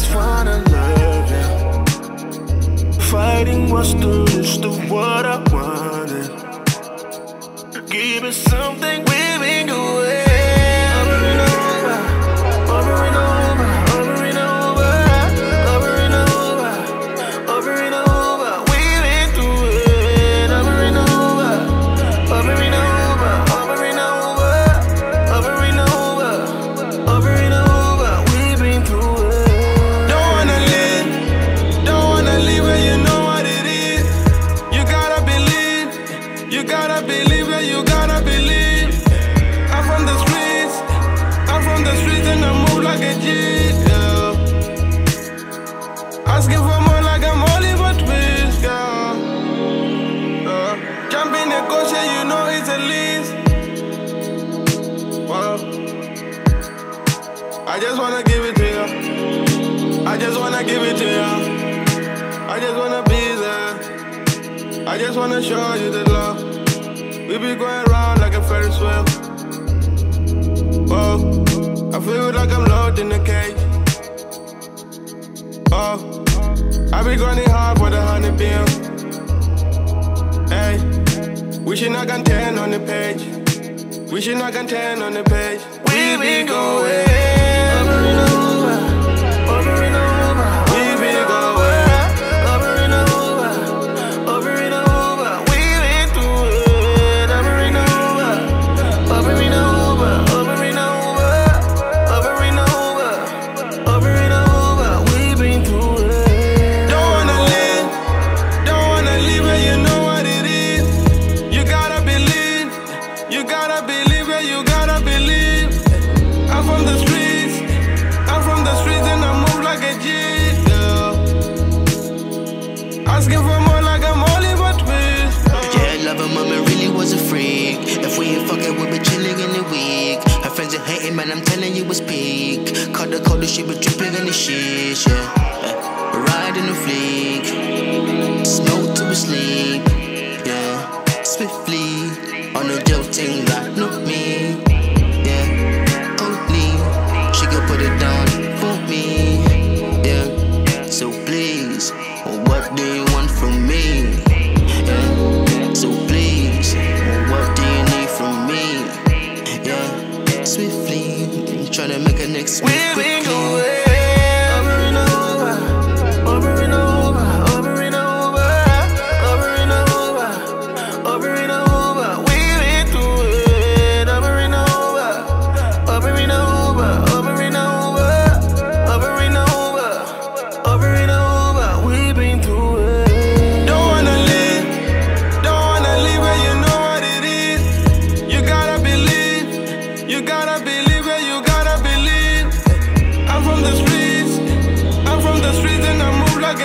just wanna, love you. Fighting was the least of what I wanted. Give me something Asking for more like I'm girl. Uh, you know it's a least. Well, I just wanna give it to you. I just wanna give it to you. I just wanna be there. I just wanna show you the love. We be going round like a Ferris wheel. Oh, I feel like I'm locked in a cage. Oh, I be grinding hard for the honey bill. Hey, wishing I can 10 on the page. Wishing I can 10 on the page. We be going over and over, over and believe. I'm from the streets, I'm from the streets and I move like a G. Yeah. Asking for more like I'm Oliver Twist. Uh. Yeah, love her mama really was a freak. If we ain't fucking, we'll be chilling in the week. Her friends are hating, man, I'm telling you it's peak. Cut the colder, she be dripping in the shit, yeah. yeah. Riding the fleek, snow to sleep, yeah. Swiftly, on a jolting like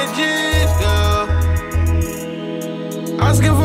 bridges, girl. Asking for